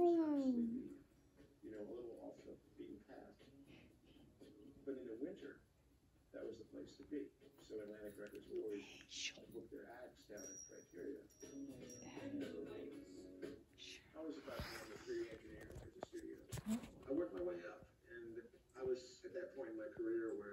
wrong? You know, a little off the beaten path. But in the winter, that was the place to be. So Atlantic Records would always book their acts down at Criteria. I was about to become a theory engineer at the studio. I worked my way up, and I was at that point in my career where